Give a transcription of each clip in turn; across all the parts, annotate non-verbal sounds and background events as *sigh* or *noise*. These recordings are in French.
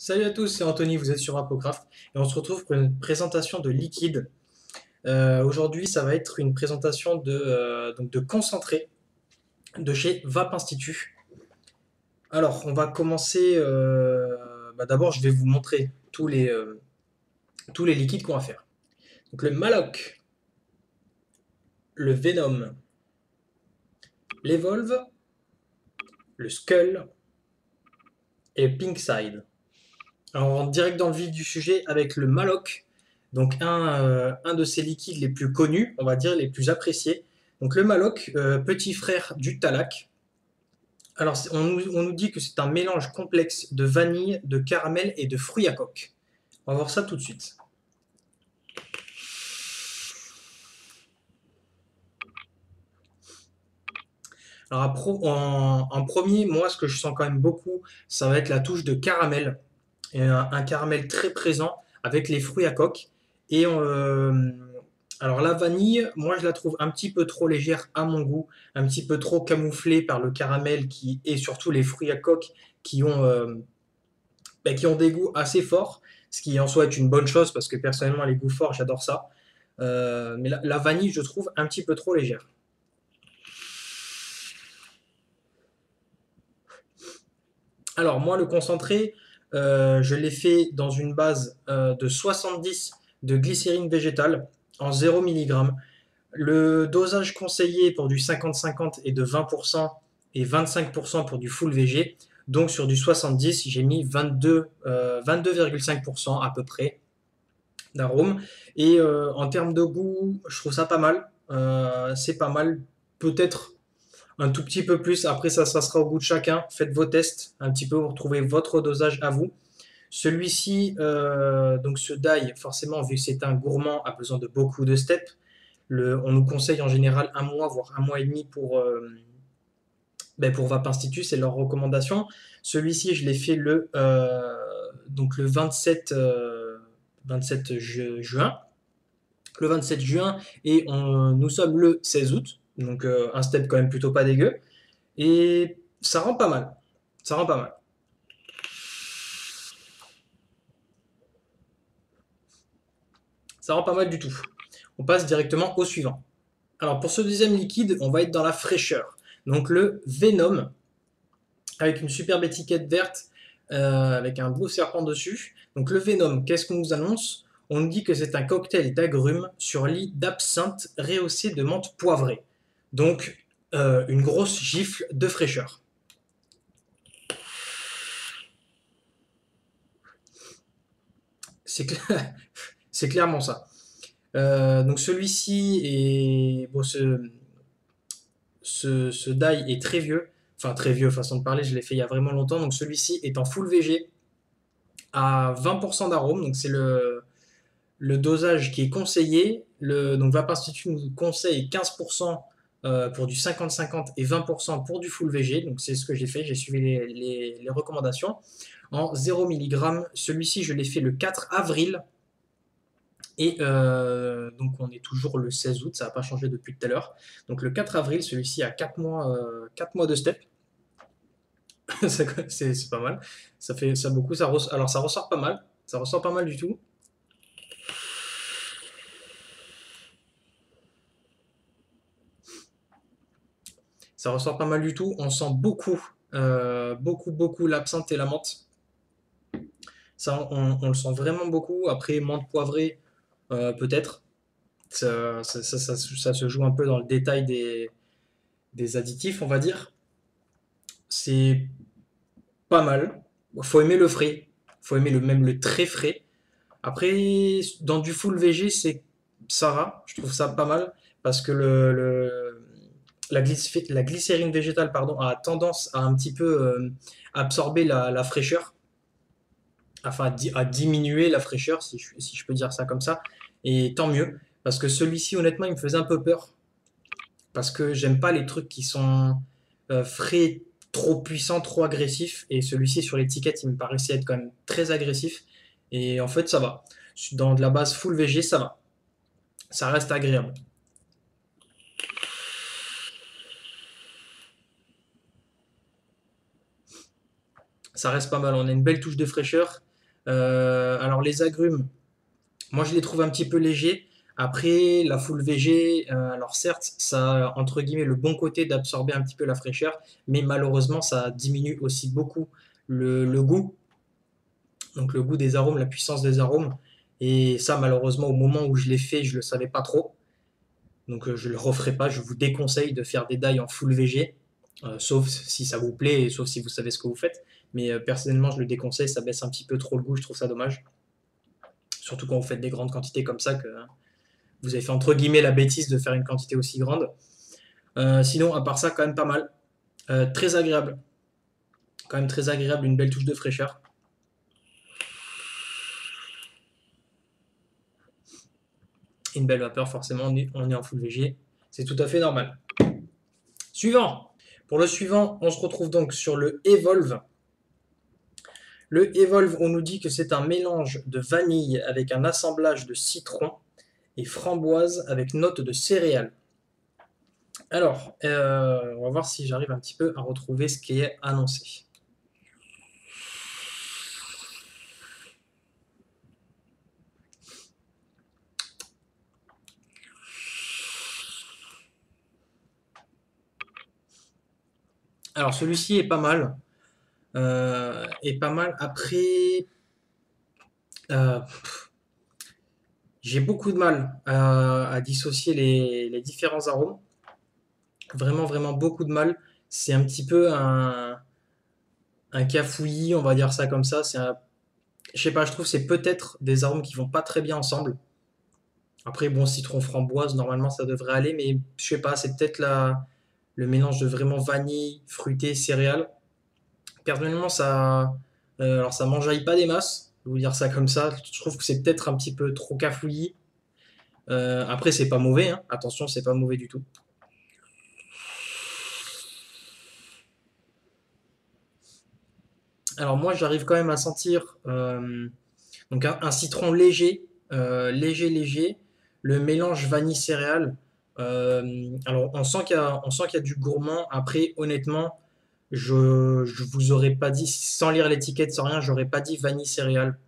Salut à tous, c'est Anthony, vous êtes sur Apocraft et on se retrouve pour une présentation de liquide. Euh, aujourd'hui, ça va être une présentation de, euh, donc de concentré de chez Vap Institut. Alors, on va commencer. euh, bah, D'abord, je vais vous montrer tous les, tous les liquides qu'on va faire. Donc, le Maloc, le Venom, l'Evolve, le Skull et le Pinkside. Alors, on rentre direct dans le vif du sujet avec le Maloc, donc un, euh, un de ces liquides les plus connus, on va dire les plus appréciés. Donc le Maloc, euh, petit frère du Talac. Alors on nous, dit que c'est un mélange complexe de vanille, de caramel et de fruits à coque. On va voir ça tout de suite. Alors en premier, moi ce que je sens quand même beaucoup, ça va être la touche de caramel. Et un, caramel très présent avec les fruits à coque. Et euh, alors la vanille, moi je la trouve un petit peu trop légère à mon goût, un petit peu trop camouflée par le caramel qui et surtout les fruits à coque qui ont euh, bah, qui ont des goûts assez forts, ce qui en soi est une bonne chose parce que personnellement les goûts forts j'adore ça. Euh, mais la, vanille je trouve un petit peu trop légère. Alors moi le concentré, euh, je l'ai fait dans une base euh, de 70 de glycérine végétale en 0 mg. Le dosage conseillé pour du 50-50 est de 20% et 25% pour du full VG. Donc sur du 70, j'ai mis 22, euh, 22,5% à peu près d'arôme. Et euh, en termes de goût, je trouve ça pas mal. Euh, c'est pas mal. Peut-être un tout petit peu plus. Après, ça, ça sera au goût de chacun. Faites vos tests un petit peu pour trouver votre dosage à vous. Celui-ci, euh, donc ce die, forcément, vu que c'est un gourmand, a besoin de beaucoup de steps. On nous conseille en général un mois, voire un mois et demi pour, euh, ben, pour Vape Institut, c'est leur recommandation. Celui-ci, je l'ai fait le, euh, donc le 27, euh, 27 ju- juin. Le 27 juin, et nous sommes le 16 août. Donc euh, un step quand même plutôt pas dégueu. Et ça rend pas mal. Ça rend pas mal. Ça rend pas mal du tout. On passe directement au suivant. Alors pour ce deuxième liquide, on va être dans la fraîcheur. Donc le Venom, avec une superbe étiquette verte, euh, avec un beau serpent dessus. Donc le Venom, qu'est-ce qu'on nous annonce? On nous dit que c'est un cocktail d'agrumes sur lit d'absinthe rehaussé de menthe poivrée. Donc euh, une grosse gifle de fraîcheur. C'est cla- *laughs* c'est clairement ça. Euh, donc celui-ci est bon, ce, ce, est très vieux, enfin très vieux façon de parler, je l'ai fait il y a vraiment longtemps. Donc celui-ci est en full VG à 20% d'arôme, donc c'est le, dosage qui est conseillé. Le, donc Institute nous conseille 15% euh, pour du 50-50 et 20% pour du full VG. Donc c'est ce que j'ai fait, j'ai suivi les, recommandations. En 0 mg, celui-ci je l'ai fait le 4 avril. Et euh, donc on est toujours le 16 août, ça n'a pas changé depuis tout à l'heure. Donc le 4 avril, celui-ci a 4 mois, euh, 4 mois de step. *laughs* C'est pas mal. Ça fait ça beaucoup. Ça alors ça ressort pas mal. Ça ressort pas mal du tout. Ça ressort pas mal du tout. On sent beaucoup, euh, beaucoup, beaucoup l'absinthe et la menthe. Ça, on, le sent vraiment beaucoup. Après, menthe poivrée, euh, peut-être. Ça, ça, ça- ça se joue un peu dans le détail des, des additifs, on va dire. C'est pas mal. Faut aimer le frais. Faut aimer le, même le très frais. Après, dans du full VG, c'est va. Je trouve ça pas mal parce que le, le- la, glycé- la glycérine végétale pardon, a tendance à un petit peu euh, absorber la, fraîcheur, enfin à, di- à diminuer la fraîcheur, si je, si je peux dire ça comme ça. Et tant mieux, parce que celui-ci, honnêtement, il me faisait un peu peur parce que j'aime pas les trucs qui sont euh, frais, trop puissants, trop agressifs. Et celui-ci, sur l'étiquette, il me paraissait être quand même très agressif. Et en fait, ça va. Dans de la base full VG, ça va. Ça reste agréable. Ça reste pas mal. On a une belle touche de fraîcheur. Euh, alors les agrumes, moi je les trouve un petit peu légers. Après, la full VG, euh, alors certes, ça a entre guillemets le bon côté d'absorber un petit peu la fraîcheur, mais malheureusement, ça diminue aussi beaucoup le, goût. Donc le goût des arômes, la puissance des arômes. Et ça, malheureusement, au moment où je l'ai fait, je ne le savais pas trop. Donc euh, je ne le referai pas. Je vous déconseille de faire des dailles en full VG, sauf si ça vous plaît et sauf si vous savez ce que vous faites. Mais euh, personnellement, je le déconseille, ça baisse un petit peu trop le goût, je trouve ça dommage. Surtout quand vous faites des grandes quantités comme ça, que vous avez fait entre guillemets la bêtise de faire une quantité aussi grande. Euh, sinon, à part ça, quand même pas mal. Euh, très agréable. Quand même très agréable, une belle touche de fraîcheur. Une belle vapeur, forcément, on est, on est en full VG. C'est tout à fait normal. Suivant. Pour le suivant, on se retrouve donc sur le Evolve. Le Evolve, on nous dit que c'est un mélange de vanille avec un assemblage de citron et framboise avec note de céréales. Alors, euh, on va voir si j'arrive un petit peu à retrouver ce qui est annoncé. Alors celui-ci est pas mal. Euh, et pas mal. Après, euh, j'ai beaucoup de mal à, dissocier les, différents arômes. Vraiment, vraiment beaucoup de mal. C'est un petit peu un, un cafouillis, on va dire ça comme ça. C'est je sais pas, je trouve c'est peut-être des arômes qui vont pas très bien ensemble. Après, bon, citron framboise, normalement ça devrait aller, mais je sais pas, c'est peut-être le mélange de vraiment vanille, fruité, céréales personnellement, ça, euh, alors ça m'enjaille pas des masses, je vous dire ça comme ça. Je trouve que c'est peut-être un petit peu trop cafouillis. Euh, après, c'est pas mauvais, hein. attention, c'est pas mauvais du tout. Alors moi, j'arrive quand même à sentir euh, donc un, citron léger, léger, léger, le mélange vanille céréales. alors on sent qu'il y, a du gourmand. Après, honnêtement, je, je vous aurais pas dit, sans lire l'étiquette, sans rien, j'aurais pas dit vanille céréales.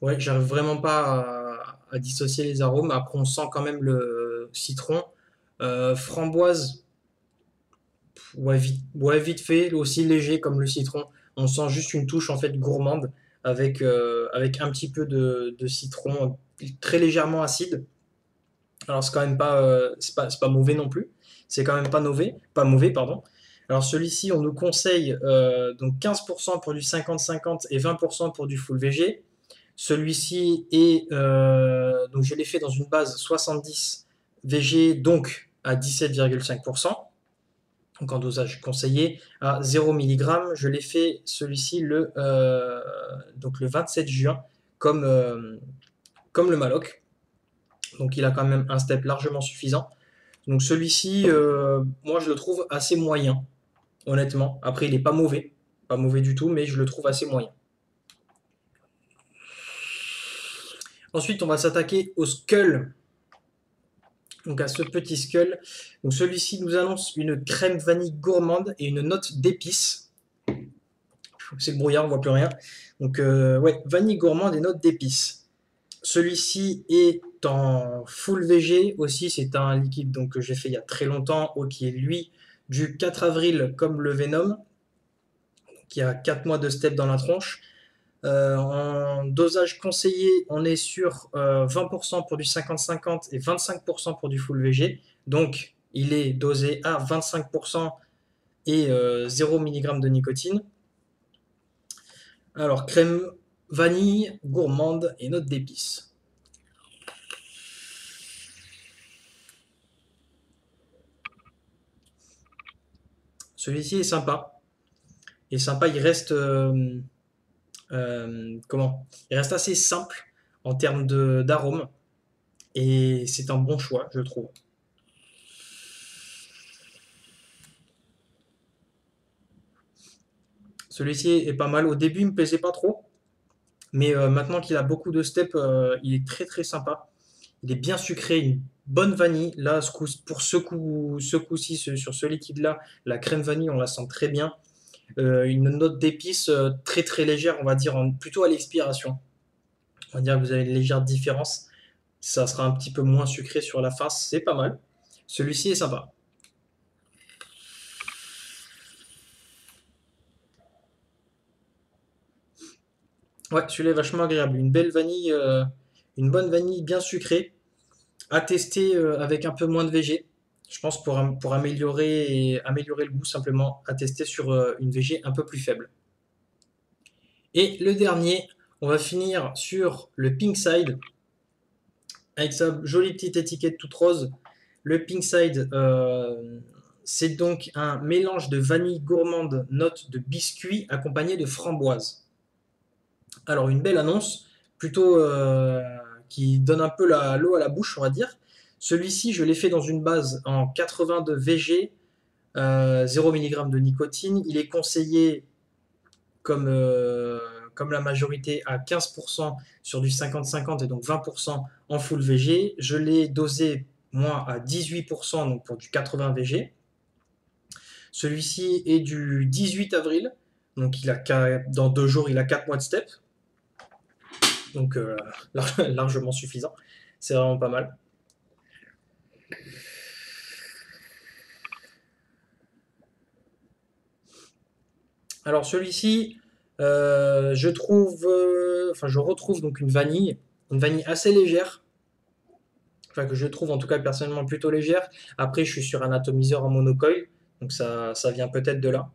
Ouais, j'arrive vraiment pas à, dissocier les arômes. Après, on sent quand même le citron. Euh, framboise, ouais vite, vite fait, aussi léger comme le citron. On sent juste une touche en fait gourmande avec, euh, avec un petit peu de citron très légèrement acide. Alors c'est quand même pas, euh, pas, mauvais non plus. C'est quand même pas mauvais, pas mauvais pardon. Alors celui-ci, on nous conseille euh, donc 15% pour du 50-50 et 20% pour du full VG. Celui-ci est euh, donc je l'ai fait dans une base 70 VG donc à 17,5%. Donc en dosage conseillé à 0 mg. Je l'ai fait celui-ci le, le 27 juin comme, le Maloc. Donc il a quand même un step largement suffisant. Donc celui-ci, euh, moi je le trouve assez moyen, honnêtement. Après il n'est pas mauvais, pas mauvais du tout, mais je le trouve assez moyen. Ensuite on va s'attaquer au Skull. Donc à ce petit Skull. Donc celui-ci nous annonce une crème vanille gourmande et une note d'épices. C'est le brouillard, on voit plus rien. Donc euh, ouais, vanille gourmande et note d'épices. Celui-ci est en full VG aussi, c'est un liquide donc, que j'ai fait il y a très longtemps, qui est lui du 4 avril comme le Venom, qui a 4 mois de step dans la tronche. Euh, en dosage conseillé, on est sur 20% euh, pour du 50-50 et 25% pour du full VG. Donc il est dosé à 25% et 0 euh, mg de nicotine. Alors crème vanille, gourmande et note d'épices. Celui-ci est sympa. Et sympa, il reste euh, euh, comment? Il reste assez simple en termes d'arôme. Et c'est un bon choix, je trouve. Celui-ci est pas mal. Au début, il me plaisait pas trop. Mais euh, maintenant qu'il a beaucoup de steps, euh, il est très très sympa. Il est bien sucré, une bonne vanille. Là, pour ce coup, ce coup-ci, sur ce liquide-là, la crème vanille, on la sent très bien. Euh, une note d'épices très très légère, on va dire, plutôt à l'expiration. On va dire que vous avez une légère différence. Ça sera un petit peu moins sucré sur la face, c'est pas mal. Celui-ci est sympa. Ouais, celui-là est vachement agréable. Une belle vanille, euh, une bonne vanille bien sucrée, à tester euh, avec un peu moins de VG. Je pense pour, améliorer le goût, simplement à tester sur euh, une VG un peu plus faible. Et le dernier, on va finir sur le Pink Side, avec sa jolie petite étiquette toute rose. Le Pink Side, c'est donc un mélange de vanille gourmande, note de biscuit accompagné de framboise. Alors, une belle annonce, plutôt euh, qui donne un peu l'eau à la bouche, on va dire. Celui-ci, je l'ai fait dans une base en 82 VG, 0 mg de nicotine. Il est conseillé, comme, euh, la majorité, à 15% sur du 50-50 et donc 20% en full VG. Je l'ai dosé, moi, à 18%, donc pour du 80 VG. Celui-ci est du 18 avril, donc il a, dans deux jours, il a 4 mois de step donc euh, *laughs* largement suffisant. C'est vraiment pas mal. Alors celui-ci, euh, je trouve, euh, enfin je retrouve donc une vanille, une vanille assez légère, enfin que je trouve en tout cas personnellement plutôt légère. Après je suis sur un atomiseur en monocoil, donc ça, ça vient peut-être de là.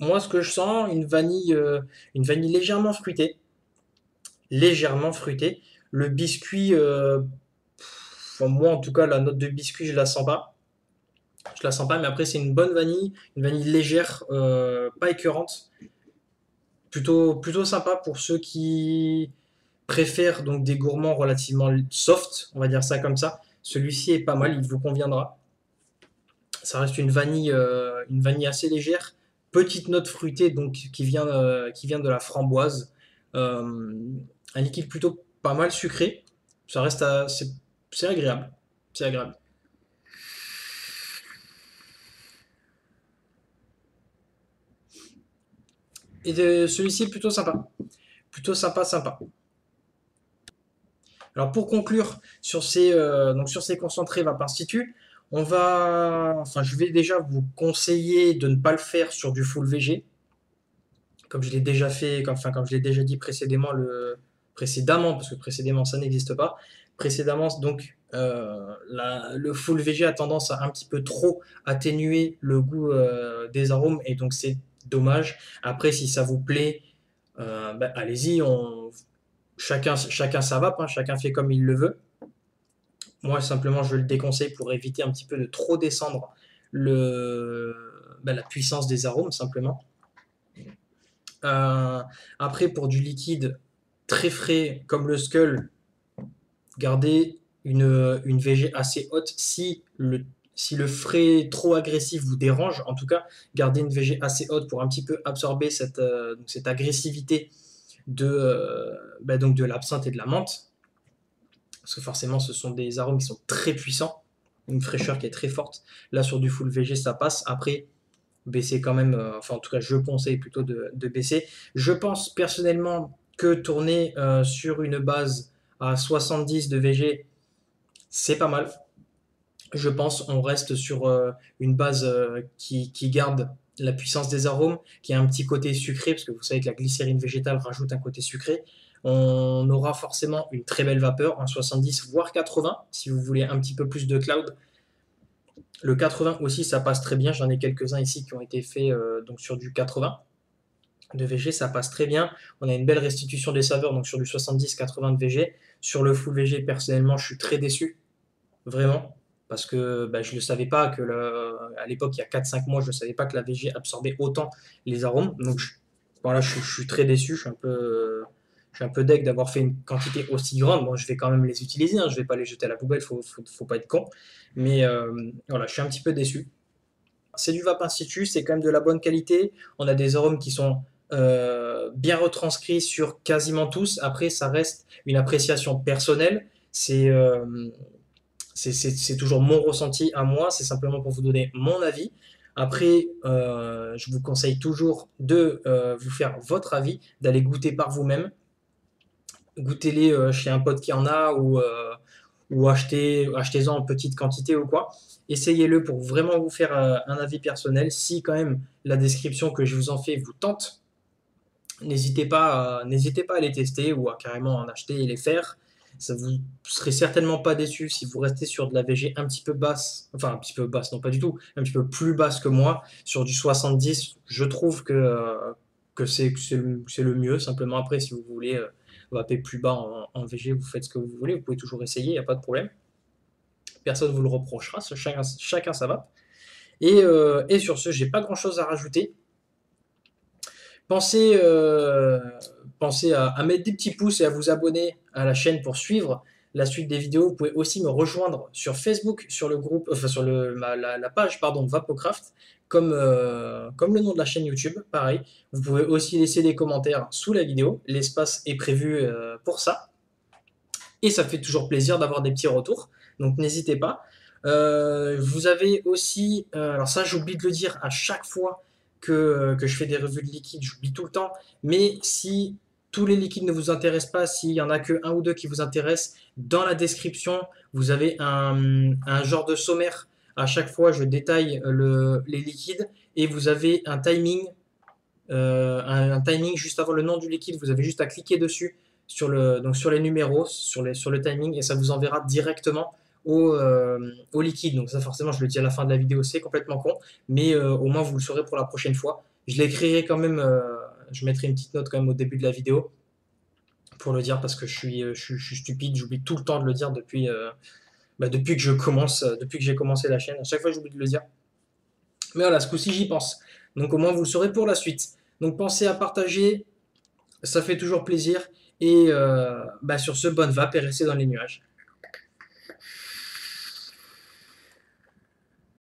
Moi, ce que je sens, une vanille, euh, une vanille légèrement fruitée. Légèrement fruitée. Le biscuit, euh, moi en tout cas, la note de biscuit, je la sens pas. Je la sens pas, mais après, c'est une bonne vanille, une vanille légère, euh, pas écœurante. Plutôt, plutôt sympa pour ceux qui préfèrent donc des gourmands relativement soft, on va dire ça comme ça. Celui-ci est pas mal, il vous conviendra. Ça reste une vanille, une vanille assez légère petite note fruitée donc, qui, vient, euh, qui vient de la framboise. Euh, un liquide plutôt pas mal sucré. Ça reste c'est agréable. C'est agréable. Et celui-ci est plutôt sympa. Plutôt sympa, sympa. Alors pour conclure sur ces, euh, donc sur ces concentrés vapeur institut, on va, enfin, je vais déjà vous conseiller de ne pas le faire sur du full VG, comme je l'ai déjà fait, enfin, je l'ai déjà dit précédemment, précédemment, parce que précédemment ça n'existe pas. Précédemment, donc, euh, le full VG a tendance à un petit peu trop atténuer le goût euh, des arômes, et donc c'est dommage. Après, si ça vous plaît, euh, ben, allez-y, chacun, chacun ça va, hein, chacun fait comme il le veut. Moi, simplement, je le déconseille pour éviter un petit peu de trop descendre ben, la puissance des arômes, simplement. Euh, après, pour du liquide très frais, comme le Skull, gardez une, une VG assez haute. Si le, si frais trop agressif vous dérange, en tout cas, gardez une VG assez haute pour un petit peu absorber cette, euh, agressivité de, euh, donc de l'absinthe et de la menthe parce que forcément ce sont des arômes qui sont très puissants, une fraîcheur qui est très forte. Là sur du full VG ça passe. Après, baisser quand même, euh, enfin en tout cas je conseille plutôt de, baisser. Je pense personnellement que tourner euh, sur une base à 70 de VG, c'est pas mal. Je pense on reste sur euh, une base qui, qui, garde la puissance des arômes, qui a un petit côté sucré, parce que vous savez que la glycérine végétale rajoute un côté sucré on aura forcément une très belle vapeur, un 70 voire 80 si vous voulez un petit peu plus de cloud. Le 80 aussi, ça passe très bien. J'en ai quelques-uns ici qui ont été faits euh, donc sur du 80 de VG, ça passe très bien. On a une belle restitution des saveurs donc sur du 70-80 de VG. Sur le full VG, personnellement, je suis très déçu, vraiment, parce que bah, je ne savais pas que à l'époque, il y a 4-5 mois, je ne savais pas que la VG absorbait autant les arômes. Donc voilà, je, je, suis très déçu, je suis un peu je suis un peu deg d'avoir fait une quantité aussi grande. Bon, je vais quand même les utiliser, hein. je vais pas les jeter à la poubelle, faut, faut, faut pas être con. Mais euh, voilà, je suis un petit peu déçu. C'est du Vape Institut, c'est quand même de la bonne qualité. On a des arômes qui sont bien retranscrit sur quasiment tous. Après, ça reste une appréciation personnelle. C'est c'est toujours mon ressenti à moi. C'est simplement pour vous donner mon avis. Après, je vous conseille toujours de vous faire votre avis, d'aller goûter par vous-même. Goûtez-les chez un pote qui en a ou, ou achetez, achetez-en en petite quantité ou quoi essayez-le pour vraiment vous faire euh, un avis personnel. Si quand même la description que je vous en fais vous tente, n'hésitez pas, n'hésitez pas à les tester ou à carrément en acheter et les faire. Ça vous serez certainement pas déçu si vous restez sur de la VG un petit peu basse, enfin un petit peu basse, non pas du tout, un petit peu plus basse que moi, sur du 70. Je trouve que, euh, que c'est, c'est, le, mieux. Simplement après, si vous voulez vaper plus bas en, VG, vous faites ce que vous voulez, vous pouvez toujours essayer, il n'y a pas de problème personne ne vous le reprochera, chacun, chacun. Et, euh, et sur ce, j'ai pas grand chose à rajouter. Pensez, euh, pensez à, mettre des petits pouces et à vous abonner à la chaîne pour suivre la suite des vidéos. Vous pouvez aussi me rejoindre sur Facebook, sur le groupe, enfin sur le, la, page pardon Vapocraft, comme, euh, comme le nom de la chaîne YouTube, pareil. Vous pouvez aussi laisser des commentaires sous la vidéo. L'espace est prévu pour ça. Et ça fait toujours plaisir d'avoir des petits retours. Donc n'hésitez pas. Euh, vous avez aussi, euh, alors ça j'oublie de le dire à chaque fois que, je fais des revues de liquide, j'oublie tout le temps, mais si tous les liquides ne vous intéressent pas, s'il y en a que un ou deux qui vous intéressent, dans la description, vous avez un, genre de sommaire. À chaque fois, je détaille les liquides et vous avez un timing, euh, un, timing juste avant le nom du liquide. Vous avez juste à cliquer dessus sur, les numéros, sur, le timing et ça vous enverra directement euh, au, liquide. Donc ça forcément je le dis à la fin de la vidéo, c'est complètement con, mais euh, au moins vous le saurez pour la prochaine fois. Je l'écrirai quand même, euh, je mettrai une petite note quand même au début de la vidéo pour le dire parce que je suis, suis stupide, j'oublie tout le temps de le dire depuis, bah, depuis que je commence, depuis que j'ai commencé la chaîne. À chaque fois j'oublie de le dire. Mais voilà, ce coup-ci j'y pense. Donc au moins vous le saurez pour la suite. Donc pensez à partager, ça fait toujours plaisir. Et bah, sur ce, bonne vape et restez dans les nuages.